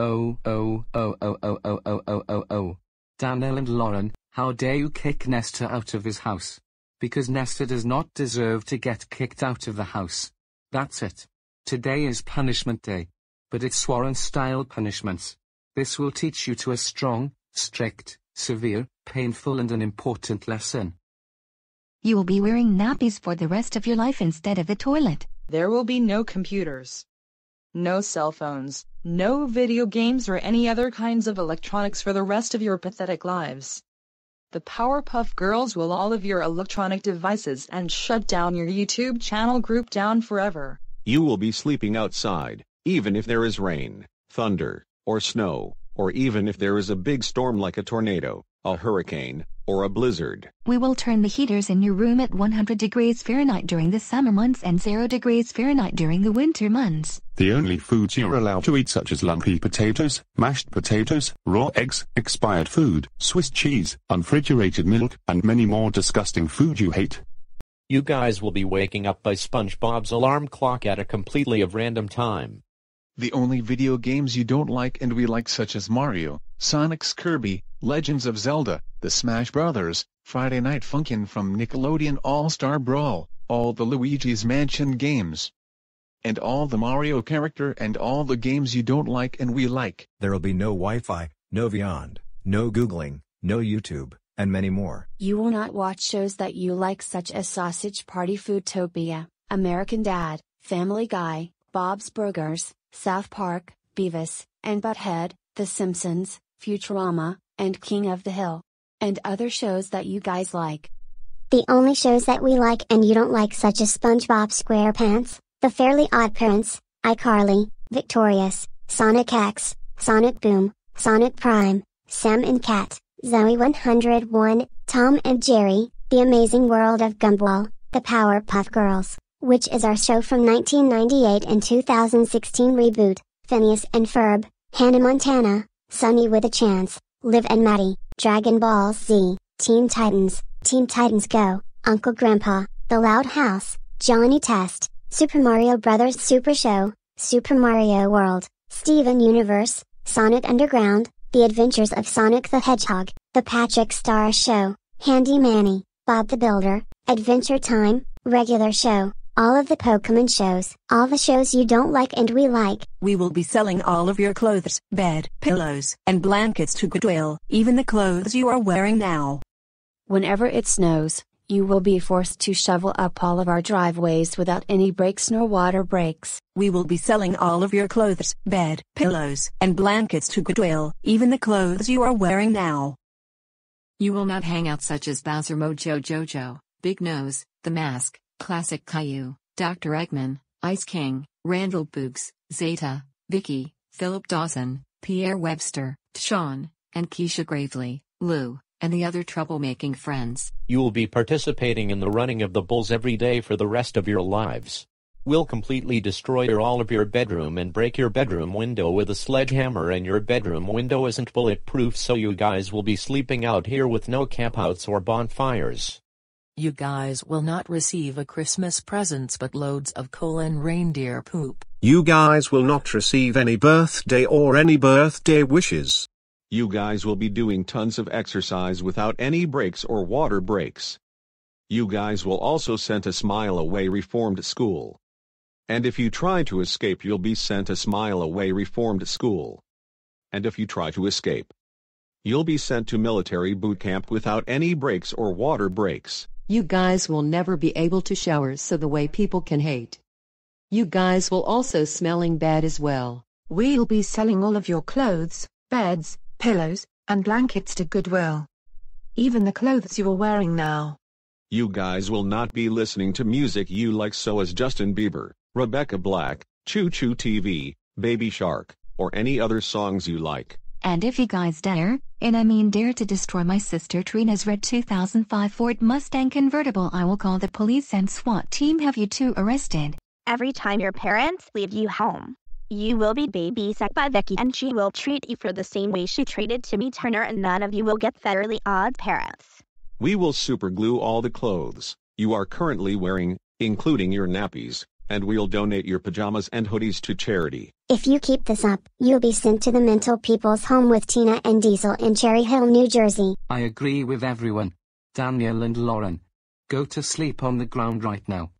Oh, oh, oh, oh, oh, oh, oh, oh, oh, oh. Daniel and Lauren, how dare you kick Nestor out of his house? Because Nestor does not deserve to get kicked out of the house. That's it. Today is punishment day. But it's Warren-style punishments. This will teach you to a strong, strict, severe, painful and an important lesson. You will be wearing nappies for the rest of your life instead of the toilet. There will be no computers, no cell phones, no video games or any other kinds of electronics for the rest of your pathetic lives. The Powerpuff Girls will all of your electronic devices and shut down your YouTube channel group down forever. You will be sleeping outside, even if there is rain, thunder, or snow, or even if there is a big storm like a tornado, a hurricane, or a blizzard. We will turn the heaters in your room at 100 degrees Fahrenheit during the summer months and 0 degrees Fahrenheit during the winter months. The only foods you're allowed to eat such as lumpy potatoes, mashed potatoes, raw eggs, expired food, Swiss cheese, unrefrigerated milk, and many more disgusting food you hate. You guys will be waking up by SpongeBob's alarm clock at a completely of random time. The only video games you don't like and we like such as Mario, Sonic's Kirby, Legends of Zelda, The Smash Brothers, Friday Night Funkin' from Nickelodeon All-Star Brawl, all the Luigi's Mansion games, and all the Mario character and all the games you don't like and we like. There'll be no Wi-Fi, no Beyond, no Googling, no YouTube, and many more. You will not watch shows that you like such as Sausage Party Foodtopia, American Dad, Family Guy, Bob's Burgers, South Park, Beavis, and Butthead, The Simpsons, Futurama, and King of the Hill. And other shows that you guys like. The only shows that we like and you don't like such as SpongeBob SquarePants, The Fairly Odd Parents, iCarly, Victorious, Sonic X, Sonic Boom, Sonic Prime, Sam and Cat, Zoe 101, Tom and Jerry, The Amazing World of Gumball, The Powerpuff Girls, which is our show from 1998 and 2016 reboot, Phineas and Ferb, Hannah Montana, Sunny with a Chance, Liv and Maddie, Dragon Ball Z, Teen Titans, Teen Titans Go, Uncle Grandpa, The Loud House, Johnny Test, Super Mario Bros. Super Show, Super Mario World, Steven Universe, Sonic Underground, The Adventures of Sonic the Hedgehog, The Patrick Star Show, Handy Manny, Bob the Builder, Adventure Time, Regular Show, all of the Pokemon shows, all the shows you don't like and we like. We will be selling all of your clothes, bed, pillows, and blankets to Goodwill, even the clothes you are wearing now. Whenever it snows, you will be forced to shovel up all of our driveways without any breaks nor water breaks. We will be selling all of your clothes, bed, pillows, and blankets to Goodwill, even the clothes you are wearing now. You will not hang out such as Bowser Mojo Jojo, Big Nose, The Mask, Classic Caillou, Dr. Eggman, Ice King, Randall Boggs, Zeta, Vicky, Philip Dawson, Pierre Webster, Sean, and Keisha Gravely, Lou, and the other troublemaking friends. You will be participating in the running of the bulls every day for the rest of your lives. We'll completely destroy all of your bedroom and break your bedroom window with a sledgehammer and your bedroom window isn't bulletproof so you guys will be sleeping out here with no campouts or bonfires. You guys will not receive a Christmas presents but loads of coal and reindeer poop. You guys will not receive any birthday or any birthday wishes. You guys will be doing tons of exercise without any breaks or water breaks. You guys will also sent a smile away reformed school. And if you try to escape you'll be sent a smile away reformed school. And if you try to escape, you'll be sent to military boot camp without any breaks or water breaks. You guys will never be able to shower so the way people can hate. You guys will also smelling bad as well. We'll be selling all of your clothes, beds, pillows, and blankets to Goodwill. Even the clothes you are wearing now. You guys will not be listening to music you like so as Justin Bieber, Rebecca Black, ChuChu TV, Baby Shark, or any other songs you like. And if you guys dare, and I mean dare to destroy my sister Trina's red 2005 Ford Mustang convertible I will call the police and SWAT team have you two arrested. Every time your parents leave you home, you will be babysat by Vicky and she will treat you for the same way she treated Timmy Turner and none of you will get federally odd parents. We will superglue all the clothes you are currently wearing, including your nappies, and we'll donate your pajamas and hoodies to charity. If you keep this up, you'll be sent to the mental people's home with Tina and Diesel in Cherry Hill, New Jersey. I agree with everyone. Daniel and Lauren. Go to sleep on the ground right now.